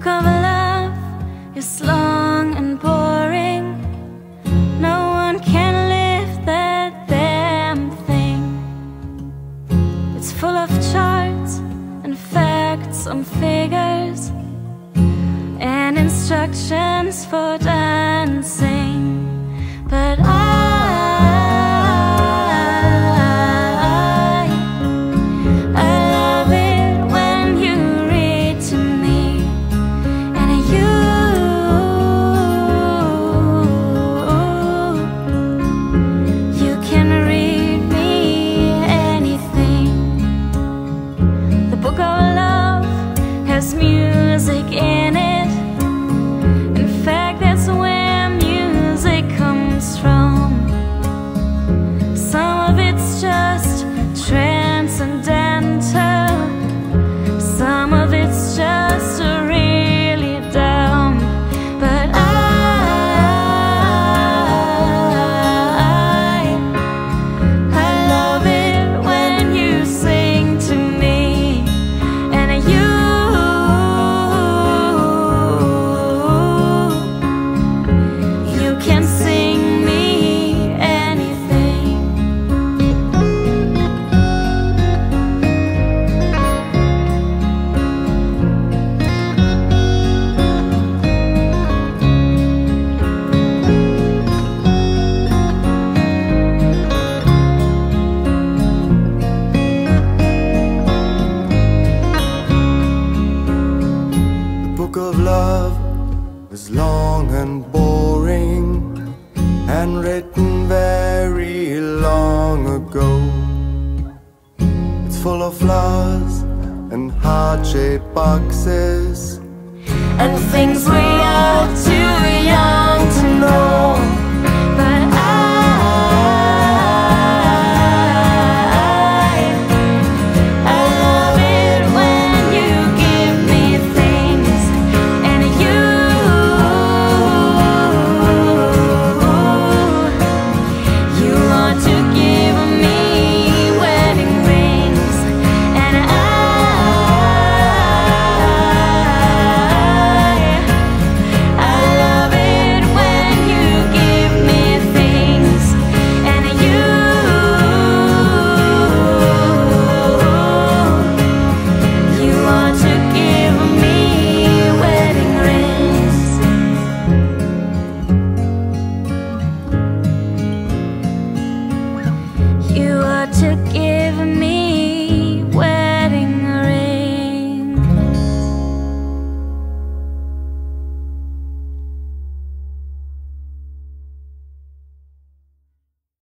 book of love is long and boring. No one can live that damn thing. It's full of charts and facts and figures And instructions for as music. written very long ago. It's full of flaws and heart-shaped boxes. And things we are